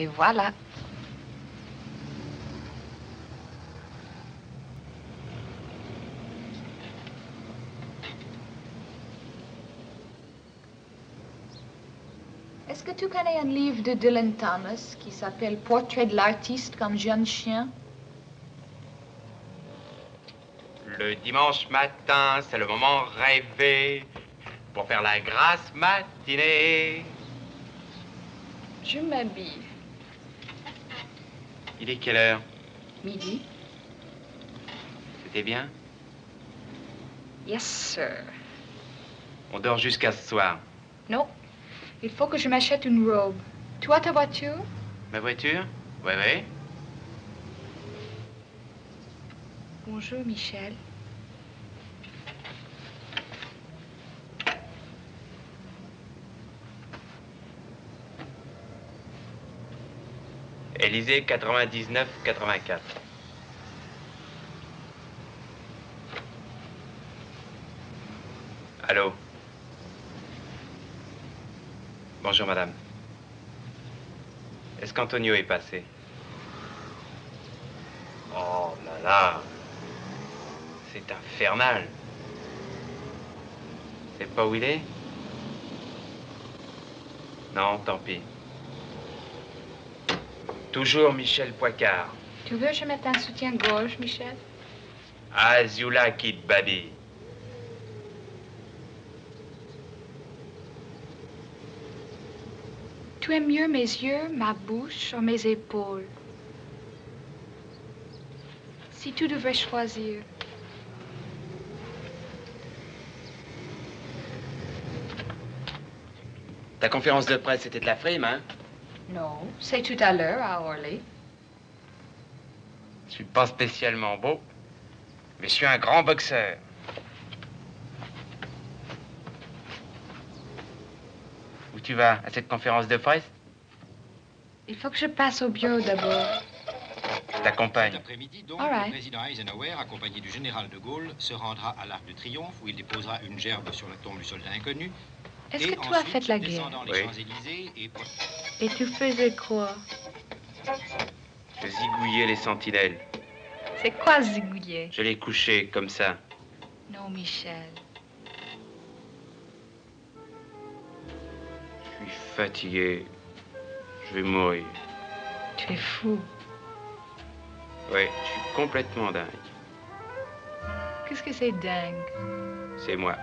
Et voilà. Est-ce que tu connais un livre de Dylan Thomas qui s'appelle Portrait de l'artiste comme jeune chien? Le dimanche matin, c'est le moment rêvé pour faire la grasse matinée. Je m'habille. Il est quelle heure Midi? C'était bien Yes, sir. On dort jusqu'à ce soir. Non. Il faut que je m'achète une robe. Tu as ta voiture? Ma voiture Oui, oui. Bonjour, Michel. Élysée 99-84. Allô? Bonjour, madame. Est-ce qu'Antonio est passé? Oh là là C'est infernal C'est pas où il est? Non, tant pis. Toujours Michel Poicard. Tu veux que je mette un soutien-gorge, Michel? As you like it, buddy. Tu aimes mieux mes yeux, ma bouche ou mes épaules? Si tu devais choisir. Ta conférence de presse, c'était de la frime, hein? Non, c'est tout à l'heure à Orly. Je suis pas spécialement beau, mais je suis un grand boxeur. Où tu vas À cette conférence de presse? Il faut que je passe au bureau d'abord. Je Cet t'accompagne. après-midi, donc, All right. le président Eisenhower, accompagné du général de Gaulle, se rendra à l'Arc de Triomphe où il déposera une gerbe sur la tombe du soldat inconnu. Est-ce que tu as fait la guerre? Oui. Et tu faisais quoi? Je zigouillais les sentinelles. C'est quoi zigouiller? Je les couchais comme ça. Non, Michel. Je suis fatigué. Je vais mourir. Tu es fou. Oui, je suis complètement dingue. Qu'est-ce que c'est dingue? C'est moi.